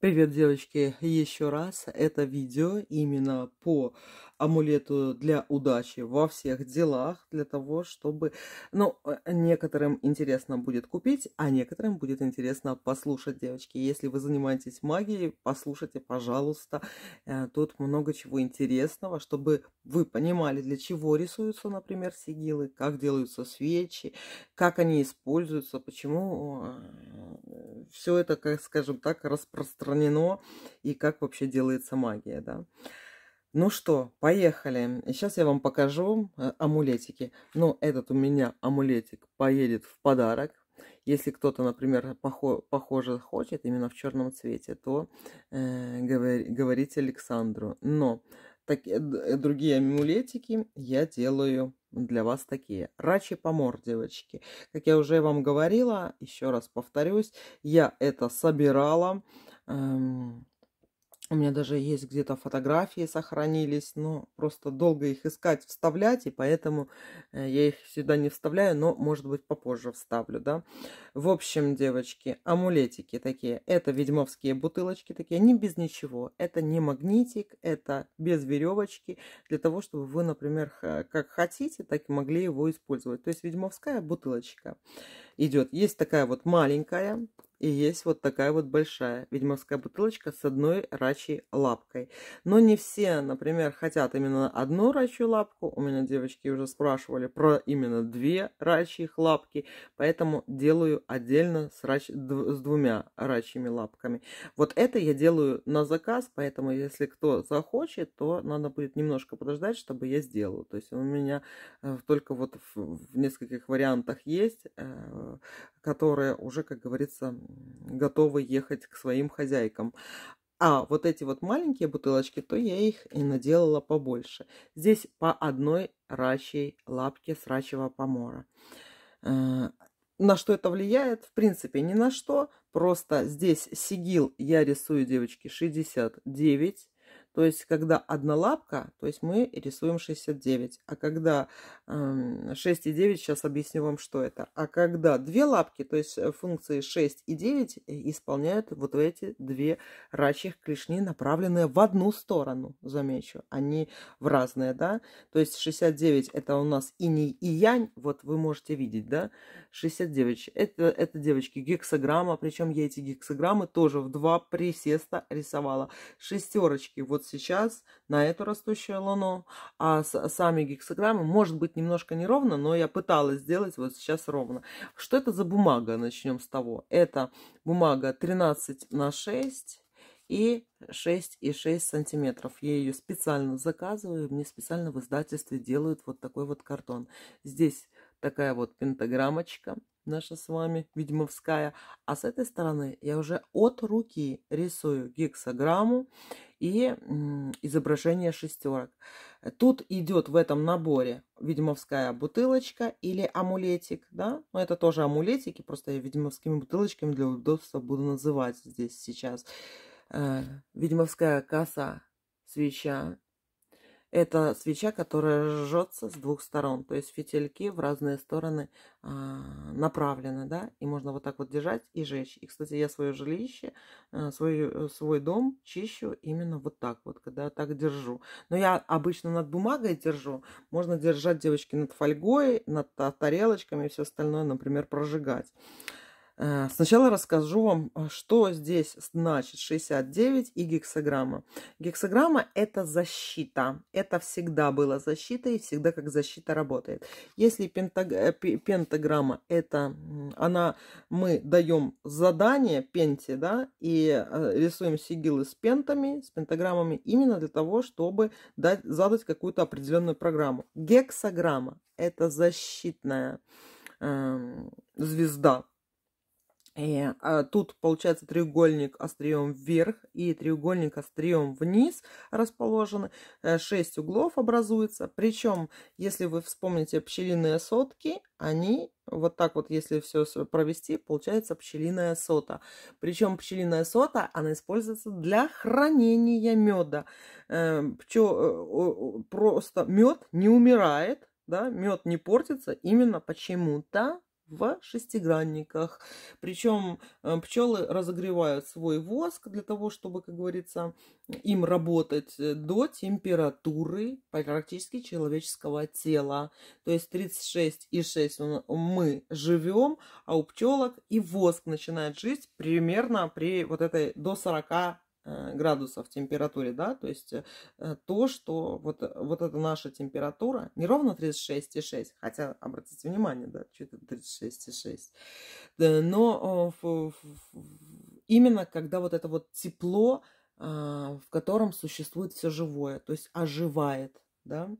Привет, девочки, еще раз. Это видео именно по амулету для удачи во всех делах, для того, чтобы, ну, э, некоторым интересно будет купить, а некоторым будет интересно послушать, девочки. Если вы занимаетесь магией, послушайте, пожалуйста. Э, тут много чего интересного, чтобы вы понимали, для чего рисуются, например, сигилы, как делаются свечи, как они используются, почему э, все это, как скажем так, распространено и как вообще делается магия, да. Ну что, поехали. Сейчас я вам покажу э, амулетики. Ну, этот у меня амулетик поедет в подарок. Если кто-то, например, похо похоже хочет именно в черном цвете, то э, говор говорите Александру. Но так, э, другие амулетики я делаю для вас такие. Рачи помор, девочки. Как я уже вам говорила, еще раз повторюсь, я это собирала. Эм, у меня даже есть где-то фотографии сохранились, но просто долго их искать, вставлять, и поэтому э, я их сюда не вставляю, но, может быть, попозже вставлю, да. В общем, девочки, амулетики такие, это ведьмовские бутылочки такие, они без ничего. Это не магнитик, это без веревочки, для того, чтобы вы, например, как хотите, так и могли его использовать. То есть ведьмовская бутылочка идет. Есть такая вот маленькая, и есть вот такая вот большая ведьмовская бутылочка с одной рачьей лапкой. Но не все, например, хотят именно одну рачью лапку. У меня девочки уже спрашивали про именно две рачьих лапки. Поэтому делаю отдельно с, рач... с двумя рачьими лапками. Вот это я делаю на заказ, поэтому если кто захочет, то надо будет немножко подождать, чтобы я сделала. То есть у меня э, только вот в, в нескольких вариантах есть, э, которые уже, как говорится, готовы ехать к своим хозяйкам. А вот эти вот маленькие бутылочки, то я их и наделала побольше. Здесь по одной рачьей лапке с рачьего помора. Э, на что это влияет? В принципе, ни на что. Просто здесь сигил я рисую, девочки, 69 то есть, когда одна лапка, то есть мы рисуем 69. А когда э, 6,9, сейчас объясню вам, что это. А когда две лапки, то есть э, функции 6 и 9, э, исполняют вот эти две рачьих клешни, направленные в одну сторону, замечу. Они в разные, да. То есть 69 это у нас иней и янь, вот вы можете видеть, да. 69 это, это девочки гексограмма, причем я эти гексограммы тоже в два присеста рисовала. Шестерочки вот сейчас на эту растущую луну, а сами гексограммы, может быть, немножко неровно, но я пыталась сделать вот сейчас ровно. Что это за бумага? Начнем с того. Это бумага 13 на 6 и 6,6 сантиметров. Я ее специально заказываю, мне специально в издательстве делают вот такой вот картон. Здесь такая вот пентаграммочка наша с вами, ведьмовская. А с этой стороны я уже от руки рисую гексограмму и изображение шестерок. Тут идет в этом наборе ведьмовская бутылочка или амулетик, да, но это тоже амулетики, просто я ведьмовскими бутылочками для удобства буду называть здесь сейчас. Э, ведьмовская коса, свеча, это свеча, которая жжется с двух сторон, то есть фитильки в разные стороны а, направлены, да, и можно вот так вот держать и жечь. И, кстати, я свое жилище, а, свой, э, свой дом чищу именно вот так вот, когда так держу. Но я обычно над бумагой держу, можно держать, девочки, над фольгой, над тарелочками и все остальное, например, прожигать. Э, сначала расскажу вам, э, что здесь значит 69 и гексограмма. Гексограмма – это защита. Это всегда была защита и всегда как защита работает. Если пентаг... Э, пентаграмма – это она, мы даем задание пенте, да, и рисуем сигилы с пентами, с пентаграммами именно для того, чтобы дать, задать какую-то определенную программу. Гексограмма – это защитная э, звезда и, а, тут получается треугольник острием вверх и треугольник острием вниз расположены. Э, шесть углов образуется. Причем, если вы вспомните пчелиные сотки, они вот так вот, если все провести, получается пчелиная сота. Причем пчелиная сота, она используется для хранения меда. Э, Пчел, э, просто мед не умирает, да, мед не портится именно почему-то в шестигранниках. Причем э, пчелы разогревают свой воск для того, чтобы, как говорится, им работать э, до температуры практически человеческого тела. То есть 36,6 мы живем, а у пчелок и воск начинает жить примерно при вот этой до 40 Э, градусов температуре, да, то есть э, то, что вот, вот эта наша температура, не ровно 36,6, хотя, обратите внимание, да, что это 36,6, но именно когда вот это вот тепло, а, в котором существует все живое, то есть оживает, да,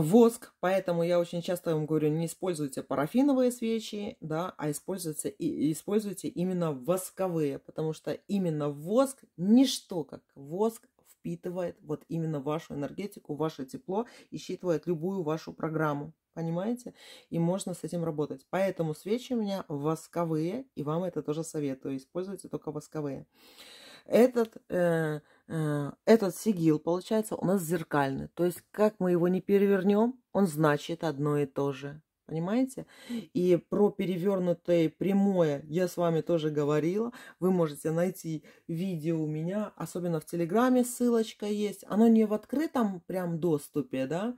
воск, поэтому я очень часто вам говорю, не используйте парафиновые свечи, да, а используйте, и, используйте именно восковые, потому что именно воск, ничто как воск впитывает вот именно вашу энергетику, ваше тепло и считывает любую вашу программу. Понимаете? И можно с этим работать. Поэтому свечи у меня восковые, и вам это тоже советую. Используйте только восковые. Этот э, Э, этот сигил, получается, у нас зеркальный. То есть, как мы его не перевернем, он значит одно и то же. Понимаете? И про перевернутое прямое я с вами тоже говорила. Вы можете найти видео у меня, особенно в Телеграме ссылочка есть. Оно не в открытом прям доступе, да.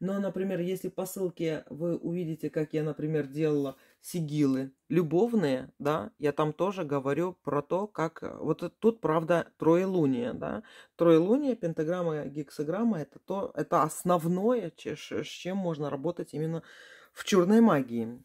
Но, например, если по ссылке вы увидите, как я, например, делала сигилы любовные, да, я там тоже говорю про то, как... Вот тут, правда, троелуния, да. Троелуния, пентаграмма, гексограмма – это, то, это основное, с чем можно работать именно в черной магии.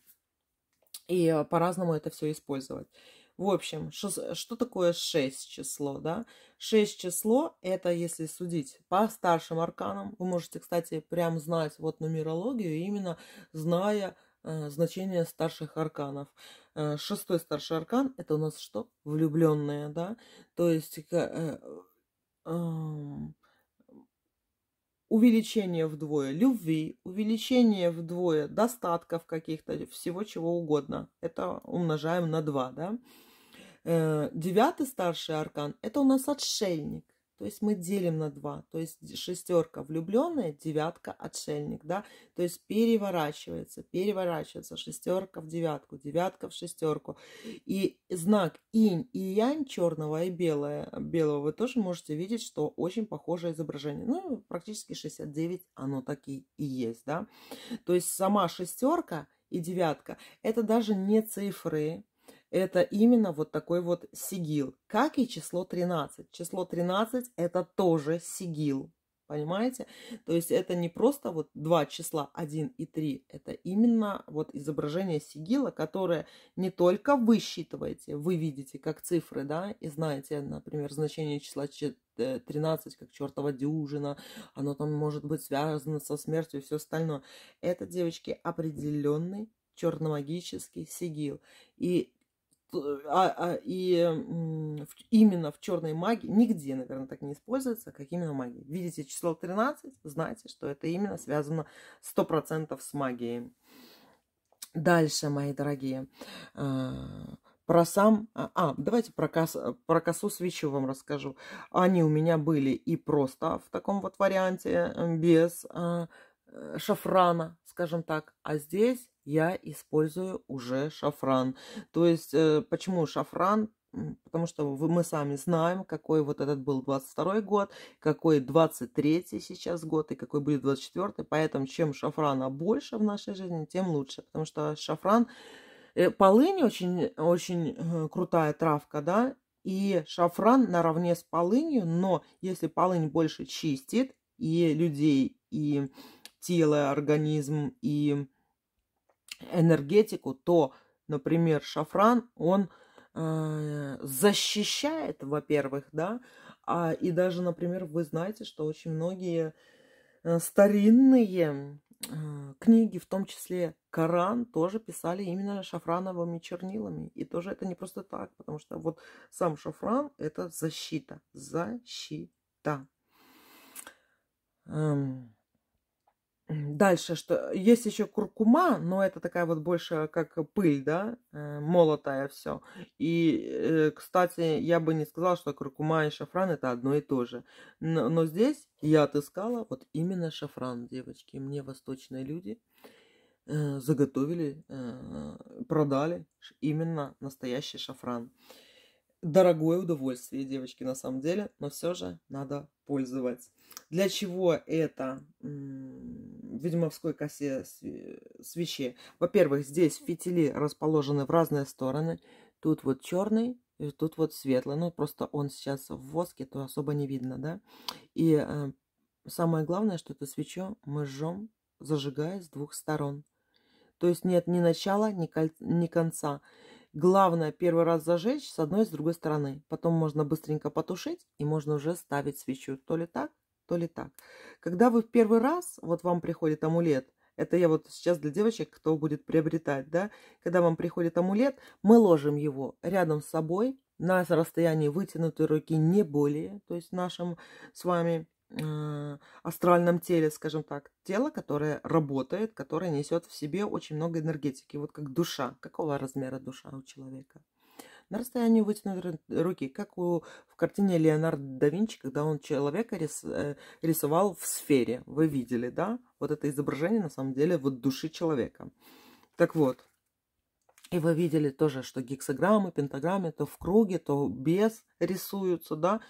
И э, по-разному это все использовать. В общем, что, что такое 6 число, да? 6 число, это если судить по старшим арканам, вы можете, кстати, прям знать вот нумерологию, именно зная э, значение старших арканов. Э, шестой старший аркан, это у нас что? Влюбленные, да? То есть... Э, э, увеличение вдвое любви, увеличение вдвое достатков каких-то, всего чего угодно. Это умножаем на 2, да. Э, девятый старший аркан – это у нас отшельник. То есть мы делим на два. То есть шестерка влюбленная, девятка отшельник, да. То есть переворачивается, переворачивается шестерка в девятку, девятка в шестерку. И знак инь и янь черного и белое, белого вы тоже можете видеть, что очень похожее изображение. Ну, практически 69 оно таки и есть, да. То есть сама шестерка и девятка – это даже не цифры, это именно вот такой вот сигил, как и число 13. Число 13 это тоже сигил, понимаете? То есть это не просто вот два числа 1 и 3, это именно вот изображение сигила, которое не только вы считываете, вы видите как цифры, да, и знаете, например, значение числа 13, как чертова дюжина, оно там может быть связано со смертью и все остальное. Это, девочки, определенный черномагический сигил. И а, а, и в, именно в черной магии, нигде, наверное, так не используется, как именно магия. Видите число 13, знаете, что это именно связано 100% с магией. Дальше, мои дорогие, а, про сам... А, а, давайте про, кос, про косу свечу вам расскажу. Они у меня были и просто в таком вот варианте, без а, э, шафрана, скажем так. А здесь я использую уже шафран. То есть, э, почему шафран? Потому что мы сами знаем, какой вот этот был 22 год, какой 23 сейчас год и какой будет 24 Поэтому чем шафрана больше в нашей жизни, тем лучше. Потому что шафран... Э, полынь очень, очень э, крутая травка, да, и шафран наравне с полынью, но если полынь больше чистит и людей, и тело, организм, и энергетику, то, например, шафран, он э, защищает, во-первых, да, а, и даже, например, вы знаете, что очень многие э, старинные э, книги, в том числе Коран, тоже писали именно шафрановыми чернилами. И тоже это не просто так, потому что вот сам шафран – это защита. Защита. Эм. Дальше, что есть еще куркума, но это такая вот больше как пыль, да, э, молотая все. И, э, кстати, я бы не сказала, что куркума и шафран это одно и то же. Но, но здесь я отыскала вот именно шафран, девочки. Мне восточные люди э, заготовили, продали именно настоящий шафран. Дорогое удовольствие, девочки, на самом деле, но все же надо пользоваться. Для чего это в ведьмовской косе свечи? Во-первых, здесь фитили расположены в разные стороны. Тут вот черный, и тут вот светлый. Ну, просто он сейчас в воске, то особо не видно, да. И э, самое главное, что эту свечу мы жжем, зажигая с двух сторон. То есть нет ни начала, ни, ни конца. Главное первый раз зажечь с одной и с другой стороны. Потом можно быстренько потушить, и можно уже ставить свечу. То ли так, то ли так. Когда вы в первый раз, вот вам приходит амулет, это я вот сейчас для девочек, кто будет приобретать, да. Когда вам приходит амулет, мы ложим его рядом с собой на расстоянии вытянутой руки, не более. То есть в нашем с вами астральном теле, скажем так, тело, которое работает, которое несет в себе очень много энергетики, вот как душа. Какого размера душа у человека? на расстоянии вытянутой руки, как у, в картине Леонардо да Винчи, когда он человека рис, э, рисовал в сфере. Вы видели, да? Вот это изображение, на самом деле, вот души человека. Так вот, и вы видели тоже, что гексограммы, пентаграммы то в круге, то без рисуются, да?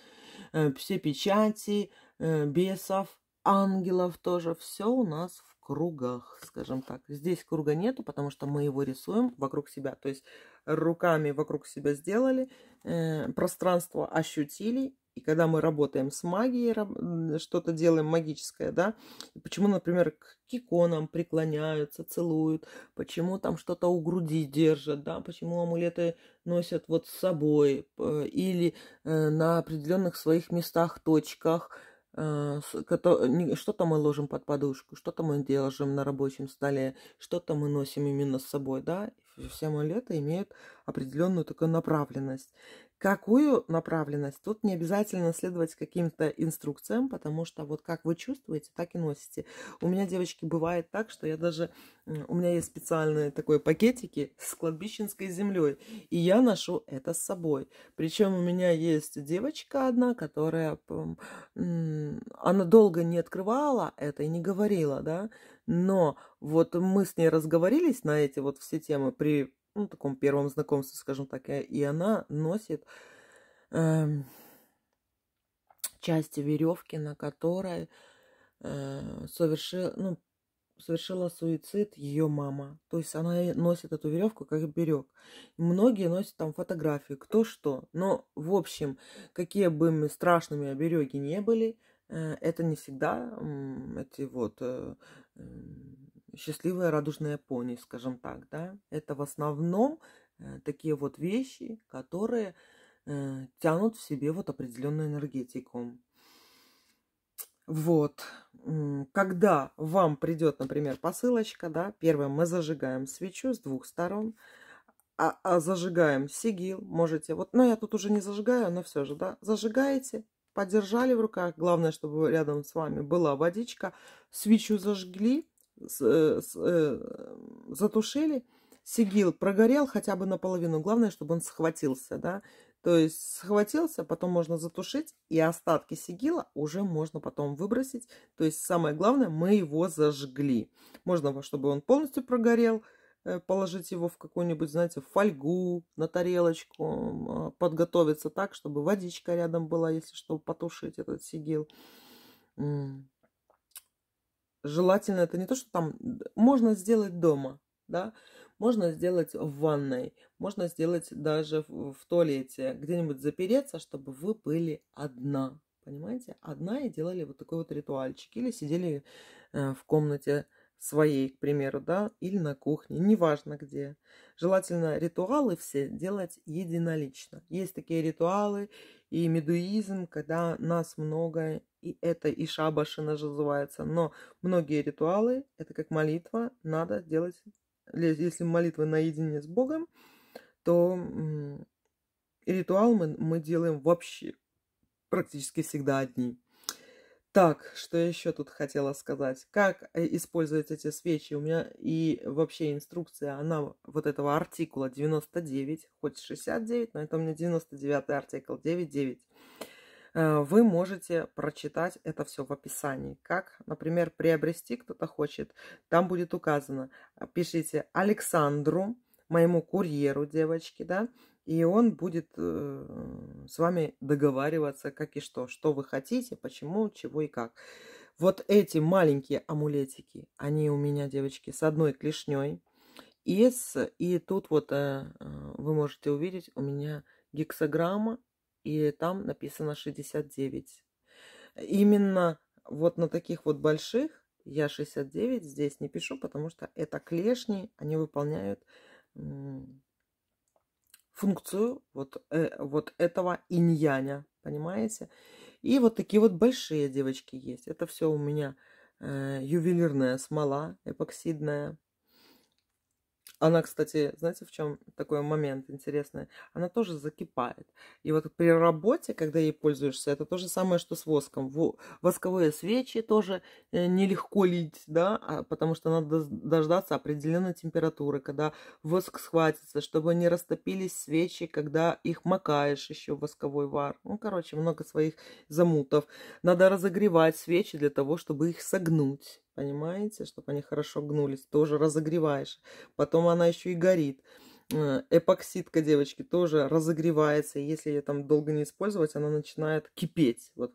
Э, все печати, э, бесов, ангелов тоже. Все у нас в кругах, скажем так. Здесь круга нету, потому что мы его рисуем вокруг себя. То есть руками вокруг себя сделали, э, пространство ощутили. И когда мы работаем с магией, что-то делаем магическое, да, почему, например, к иконам преклоняются, целуют, почему там что-то у груди держат, да, почему амулеты носят вот с собой или э, на определенных своих местах, точках – Э, что-то мы ложим под подушку, что-то мы держим на рабочем столе, что-то мы носим именно с собой, да. Все амулеты имеют определенную такую направленность. Какую направленность? Тут не обязательно следовать каким-то инструкциям, потому что вот как вы чувствуете, так и носите. У меня, девочки, бывает так, что я даже... У меня есть специальные такой пакетики с кладбищенской землей, и я ношу это с собой. Причем у меня есть девочка одна, которая... Она долго не открывала это и не говорила, да, но вот мы с ней разговорились на эти вот все темы при ну, таком первом знакомстве, скажем так, и она носит э, части веревки, на которой э, совершил, ну, совершила суицид ее мама. То есть она носит эту веревку как берег. Многие носят там фотографии, кто что. Но, в общем, какие бы мы страшными обереги не были, э, это не всегда эти вот э, счастливая радужная пони, скажем так, да. Это в основном э, такие вот вещи, которые э, тянут в себе вот определенную энергетику. Вот, когда вам придет, например, посылочка, да, первое мы зажигаем свечу с двух сторон, а, а зажигаем сигил, можете, вот, но я тут уже не зажигаю, но все же, да, зажигаете, подержали в руках, главное, чтобы рядом с вами была водичка, свечу зажгли, э, э, затушили, сигил прогорел хотя бы наполовину. Главное, чтобы он схватился, да. То есть схватился, потом можно затушить, и остатки сигила уже можно потом выбросить. То есть самое главное, мы его зажгли. Можно, чтобы он полностью прогорел, э, положить его в какую-нибудь, знаете, фольгу, на тарелочку, а, подготовиться так, чтобы водичка рядом была, если что, потушить этот сигил. Желательно это не то, что там можно сделать дома, да, можно сделать в ванной, можно сделать даже в, в туалете, где-нибудь запереться, чтобы вы были одна, понимаете, одна и делали вот такой вот ритуальчик, или сидели э, в комнате своей, к примеру, да, или на кухне, неважно где. Желательно ритуалы все делать единолично. Есть такие ритуалы и медуизм, когда нас много, и это и шабаши называется. Но многие ритуалы, это как молитва, надо делать, если молитва наедине с Богом, то ритуал мы, мы делаем вообще практически всегда одни. Так, что еще тут хотела сказать? Как э, использовать эти свечи? У меня и вообще инструкция, она вот этого артикула 99, хоть 69, но это у меня 99 артикул 99. Э, вы можете прочитать это все в описании. Как, например, приобрести кто-то хочет, там будет указано. Пишите Александру, моему курьеру, девочки, да, и он будет э, с вами договариваться, как и что, что вы хотите, почему, чего и как. Вот эти маленькие амулетики, они у меня, девочки, с одной клешней. И, с, и тут вот э, э вы можете увидеть, у меня гексограмма, и там написано 69. Именно вот на таких вот больших я 69 здесь не пишу, потому что это клешни, они выполняют функцию вот, э, вот этого иньяня, понимаете? И вот такие вот большие девочки есть. Это все у меня э, ювелирная смола эпоксидная. Она, кстати, знаете, в чем такой момент интересный? Она тоже закипает. И вот при работе, когда ей пользуешься, это то же самое, что с воском. Восковые свечи тоже э, нелегко лить, да, а, потому что надо дождаться определенной температуры, когда воск схватится, чтобы не растопились свечи, когда их макаешь еще в восковой вар. Ну, короче, много своих замутов. Надо разогревать свечи для того, чтобы их согнуть понимаете, чтобы они хорошо гнулись, тоже разогреваешь. Потом она еще и горит. Э, эпоксидка, девочки, тоже разогревается. Если ее там долго не использовать, она начинает кипеть, вот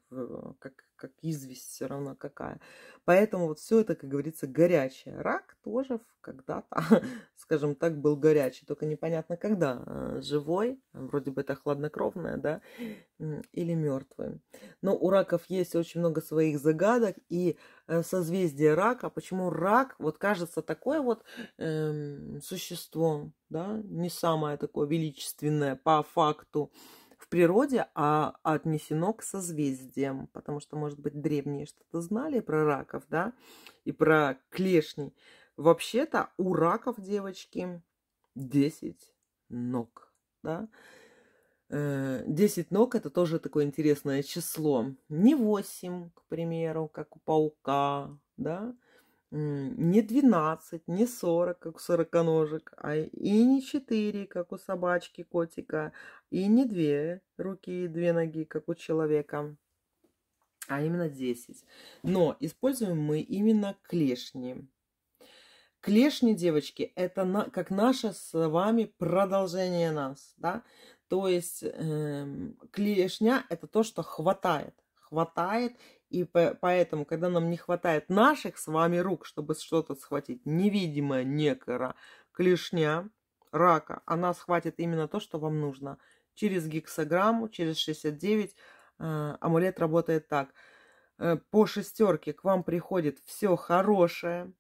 как, как известь все равно какая. Поэтому вот все это, как говорится, горячее. Рак тоже когда-то, скажем так, был горячий, только непонятно когда. Э, живой, вроде бы это хладнокровное, да, или мертвый. Но у раков есть очень много своих загадок, и э, созвездие рака, почему рак, вот кажется такое вот эм, существо, да, не самое такое величественное по факту, в природе, а отнесено к созвездиям, потому что, может быть, древние что-то знали про раков, да, и про клешни. Вообще-то у раков, девочки, 10 ног, да. 10 э, ног это тоже такое интересное число. Не 8, к примеру, как у паука, да, не 12, не 40, как у сороконожек, а и не 4, как у собачки, котика, и не 2 руки и 2 ноги, как у человека, а именно 10. Но используем мы именно клешни. Клешни, девочки, это на, как наше с вами продолжение нас, да? То есть э, клешня это то, что хватает, хватает и поэтому, когда нам не хватает наших с вами рук, чтобы что-то схватить, невидимая некора клешня рака, она схватит именно то, что вам нужно. Через гексограмму, через 69 э, амулет работает так. Э, по шестерке к вам приходит все хорошее,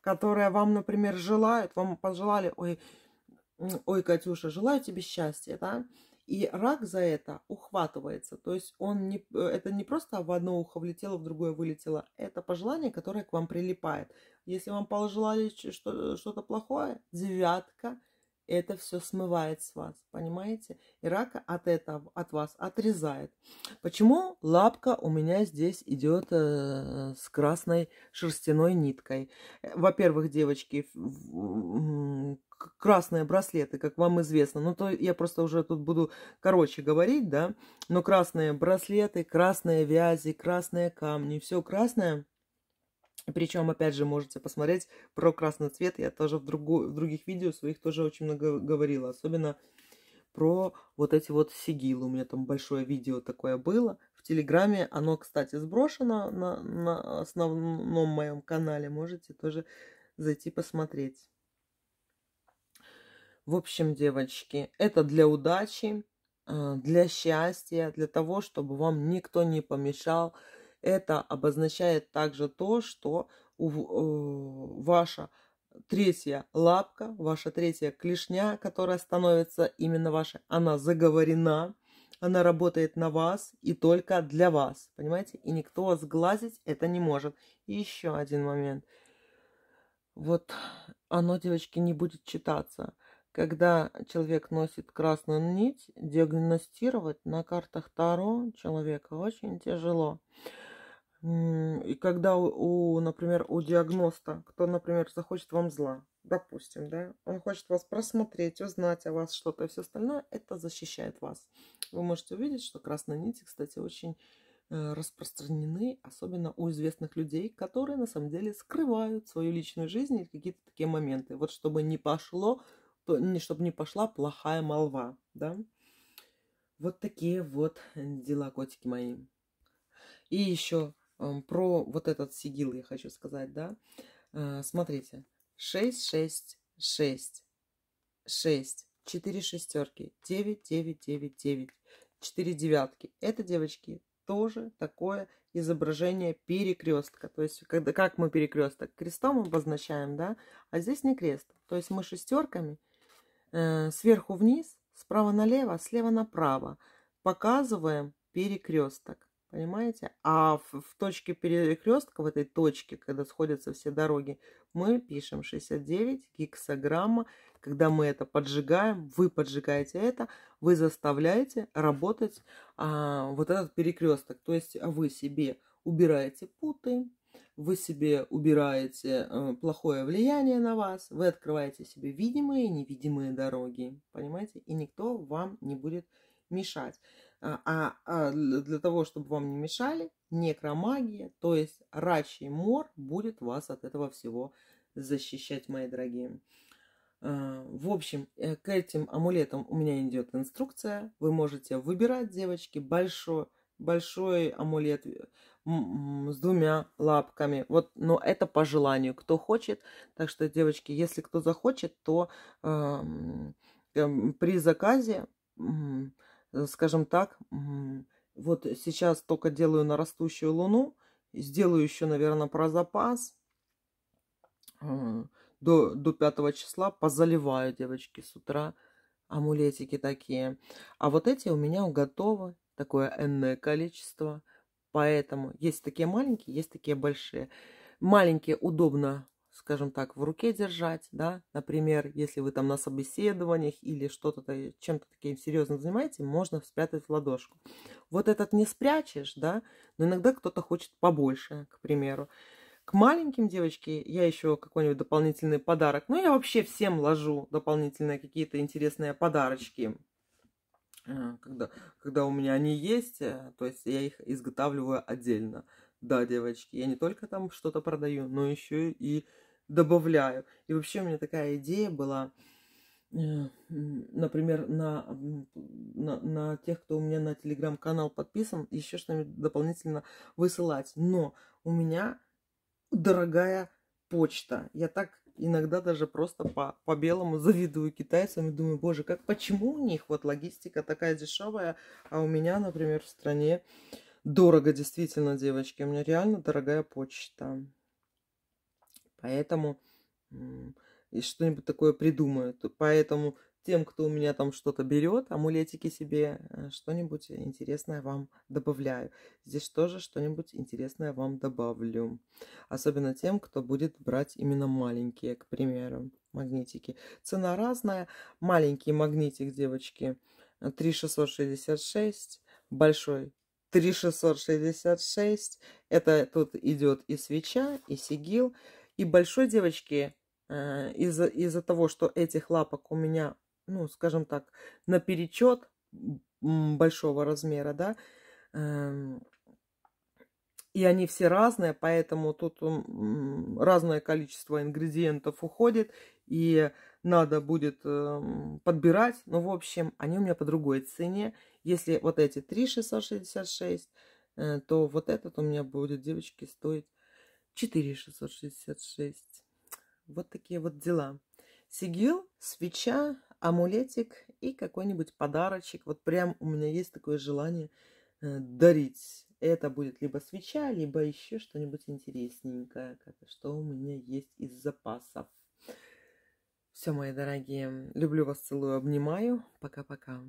которое вам, например, желают. Вам пожелали, ой, ой, Катюша, желаю тебе счастья, да? И рак за это ухватывается. То есть он не, э, это не просто в одно ухо влетело, в другое вылетело. Это пожелание, которое к вам прилипает. Если вам пожелали что-то плохое, девятка, это все смывает с вас, понимаете? И рака от этого, от вас отрезает. Почему лапка у меня здесь идет э, с красной шерстяной ниткой? Э, во-первых, девочки, красные браслеты, как вам известно. Ну, то я просто уже тут буду короче говорить, да. Но красные браслеты, красные вязи, красные камни, все красное. Причем, опять же, можете посмотреть про красный цвет. Я тоже в, другу, в других видео своих тоже очень много говорила. Особенно про вот эти вот сигилы. У меня там большое видео такое было. В Телеграме оно, кстати, сброшено на, на основном моем канале. Можете тоже зайти посмотреть. В общем, девочки, это для удачи, э, для счастья, для того, чтобы вам никто не помешал. Это обозначает также то, что э, ваша третья лапка, ваша третья клешня, которая становится именно вашей, она заговорена, она работает на вас и только для вас, понимаете? И никто сглазить это не может. Еще один момент. Вот оно, девочки, не будет читаться. Когда человек носит красную нить, диагностировать на картах Таро человека очень тяжело. И когда, у, например, у диагноста, кто, например, захочет вам зла, допустим, да, он хочет вас просмотреть, узнать о вас что-то и все остальное, это защищает вас. Вы можете увидеть, что красные нити, кстати, очень э, распространены, особенно у известных людей, которые на самом деле скрывают свою личную жизнь и какие-то такие моменты. Вот чтобы не пошло, чтобы не пошла плохая молва, да. Вот такие вот дела, котики мои. И еще про вот этот сигил я хочу сказать, да. Э, смотрите, 6, 6, 6, 6, 4 шестерки, 9, 9, 9, 9, 4 девятки. Это, девочки, тоже такое изображение перекрестка. То есть, когда, как мы перекресток крестом обозначаем, да, а здесь не крест. То есть мы шестерками э, сверху вниз, справа налево, слева направо показываем перекресток. Понимаете? А в, в точке перекрестка, в этой точке, когда сходятся все дороги, мы пишем 69 гексограмма. Когда мы это поджигаем, вы поджигаете это, вы заставляете работать а, вот этот перекресток. То есть вы себе убираете путы, вы себе убираете э, плохое влияние на вас, вы открываете себе видимые и невидимые дороги, понимаете? И никто вам не будет мешать. А, а, а для того, чтобы вам не мешали, некромагия, то есть рачий мор будет вас от этого всего защищать, мои дорогие. А, в общем, э, к этим амулетам у меня идет инструкция. Вы можете выбирать, девочки, большой, большой амулет э, с двумя лапками. Вот, но это по желанию, кто хочет. Так что, девочки, если кто захочет, то э, при заказе скажем так, вот сейчас только делаю на растущую луну, сделаю еще, наверное, про запас э, до, до 5 числа, позаливаю, девочки, с утра амулетики такие. А вот эти у меня готовы, такое энное количество, поэтому есть такие маленькие, есть такие большие. Маленькие удобно скажем так, в руке держать, да, например, если вы там на собеседованиях или что-то, чем-то таким серьезно занимаетесь, можно спрятать в ладошку. Вот этот не спрячешь, да, но иногда кто-то хочет побольше, к примеру. К маленьким девочке я еще какой-нибудь дополнительный подарок. Ну, я вообще всем ложу дополнительные какие-то интересные подарочки. Э, когда, когда у меня они есть, э, то есть я их изготавливаю отдельно. Да, девочки, я не только там что-то продаю, но еще и добавляю. И вообще у меня такая идея была, э, например, на, на, на тех, кто у меня на телеграм-канал подписан, еще что-нибудь дополнительно высылать. Но у меня дорогая почта. Я так иногда даже просто по, по белому завидую китайцам и думаю, боже, как почему у них вот логистика такая дешевая, а у меня, например, в стране дорого действительно, девочки. У меня реально дорогая почта. Поэтому что-нибудь такое придумаю. Поэтому тем, кто у меня там что-то берет, амулетики себе, э, что-нибудь интересное вам добавляю. Здесь тоже что-нибудь интересное вам добавлю. Особенно тем, кто будет брать именно маленькие, к примеру, магнитики. Цена разная. Маленький магнитик, девочки, 3666. Большой 3666. Это тут идет и свеча, и сигил. И большой девочки, э, из-за из того, что этих лапок у меня, ну, скажем так, наперечет большого размера, да, эм, и они все разные, поэтому тут разное количество ингредиентов уходит, и надо будет эм, подбирать. Но, в общем, они у меня по другой цене. Если вот эти 3,666, э, то вот этот у меня будет, девочки, стоить 4666. Вот такие вот дела. Сигил, свеча, амулетик и какой-нибудь подарочек. Вот прям у меня есть такое желание э, дарить. Это будет либо свеча, либо еще что-нибудь интересненькое, что у меня есть из запасов. Все, мои дорогие, люблю вас, целую, обнимаю. Пока-пока.